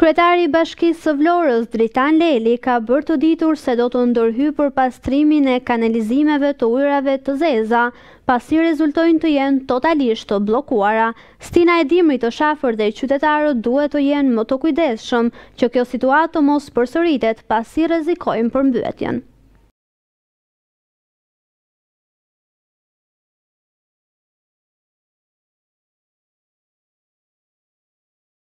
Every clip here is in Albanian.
Kryetari i Bashkisë së Vlorës, Dritan Leli, ka bërë të ditur se do të ndërhyjë për pastrimin e kanalizimeve të ujërave të zeza, pasi rezultojnë të jenë totalisht të bllokuara. Stina e dimrit është afër dhe qytetarët duhet të jenë më të kujdesshëm që kjo situatë të mos përsëritet, pasi rrezikojnë përmbytjen.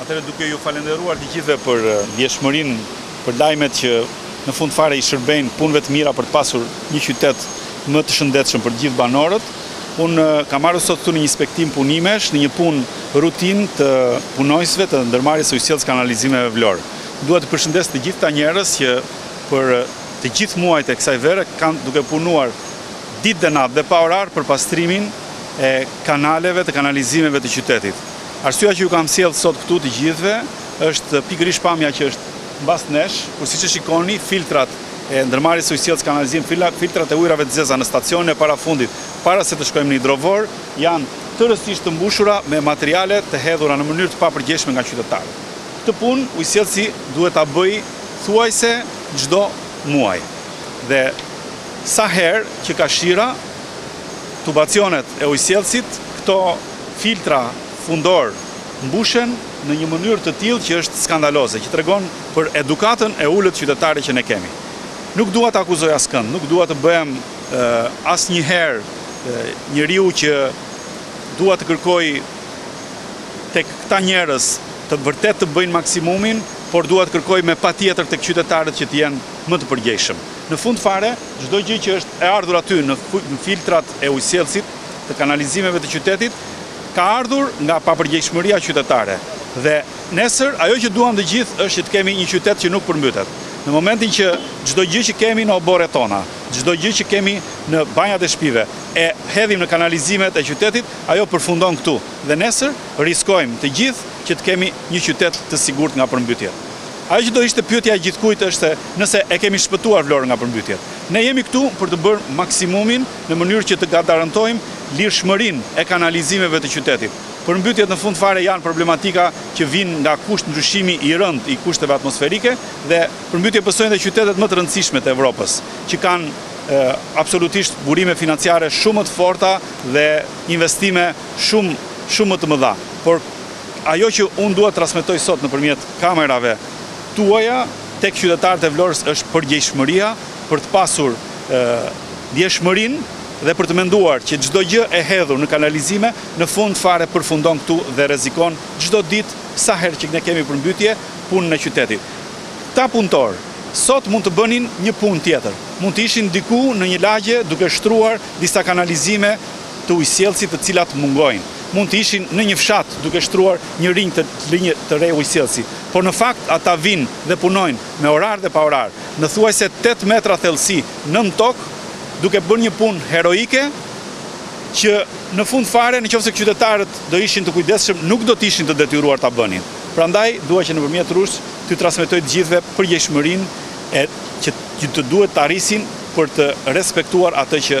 Atëherë duke ju falenderuar të gjithëve për ndjeshmërinë, për lajmet që në fund fare i shërbejnë punëve të mira për të pasur një qytet më të shëndetshëm për të gjithë banorët, unë ju kam marrë sot këtu në një inspektim punimesh, në një punë rutinë të punonjësve të ndërmarrjes së ujësjellës kanalizimeve Vlorë. Dua të përshëndes të gjithë këta njerëz që për të gjithë muajt e kësaj vere kanë qenë duke punuar Ditë dhe natë dhe pa orar për pastrimin e kanaleve të kanalizimeve të qytetit. Arsyeja që ju kam sjellë sot këtu të gjithëve është pikërisht pamja që është mbas nesh, kur siç e shikoni filtrat e ndërmarrjes së ujësjellës kanalizim, filtrat e ujërave të zeza në stacionin e parafundit para se të shkojmë në hidrovor, janë tërësisht të mbushura me materiale të hedhura në mënyrë të papërgjegjshme nga qytetarët. Këtë punë ujësjellësi duhet ta bëjë thuajse çdo muaj. Dhe Sa herë që ka shira, tubacionet e ujësjellësit, këto filtra fundorë mbushen në një mënyrë të tillë që është skandaloze, që tregon për edukatën e ulët qytetare që ne kemi. Nuk dua të akuzoj askënd, nuk dua të bëhem asnjëherë njeriu që dua të kërkoj tek këta njerëz të vërtetë të bëjnë maksimumin, por dua të kërkoj me patjetër tek qytetarët që të jenë më të përgjegjshëm. Në fund fare, çdo gjë që është e ardhur aty në filtrat e ujësjellësit të kanalizimeve të qytetit, ka ardhur nga papërgjegjshmëria qytetare. Dhe nesër, ajo që duam të gjithë është që të kemi një qytet që nuk përmbytet. Në momentin që çdo gjë që kemi në oborret tona, çdo gjë që kemi në banjat e shpive, e hedhim në kanalizimet e qytetit, ajo përfundon këtu. Dhe nesër, riskojmë të gjithë që të kemi një qytet të sigurt nga përmbytjet. Ajo që do ishte pyetja e gjithkujt është nëse e kemi shpëtuar Vlorën nga përmbytjet. Ne jemi këtu për të bërë maksimumin në mënyrë që të garantojmë lirshmërinë e kanalizimeve të qytetit. Përmbytjet në fund fare janë problematika që vijnë nga kusht ndryshimi i rëndë i kushteve atmosferike dhe përmbytje pësojnë dhe qytetet më të rëndësishme të Evropës që kanë absolutisht burime financiare shumë më të forta dhe investime shumë më të mëdha por Ajo që unë dua të transmetoj sot nëpërmjet kamerave tuaja tek qytetarët e Vlorës është përgjegjshmëria për të pasur ndjeshmërinë dhe për të menduar që çdo gjë e hedhur në kanalizime në fund fare përfundon këtu dhe rrezikon çdo ditë sa herë që ne kemi përmbytje punën e qytetit. Këta punëtorë sot mund të bënin një punë tjetër, mund të ishin diku në një lagje duke shtruar disa kanalizime të ujësjellësit të cilat mungojnë. Mund të ishin në një fshat duke shtruar një rinjë të linjë të re ujësjellësi, por në fakt ata vijnë dhe punojnë me orar dhe pa orar, në thuajse tetë metra thellësi nën tokë, duke bërë një punë heroike që në fund fare në qoftë se qytetarët do ishin të kujdesshëm nuk do të ishin të detyruar ta bënin. Prandaj dua që nëpërmjet jush t'u transmetoj të gjithëve përgjegjshmërinë e që të duhet ta rrisin për të respektuar atë që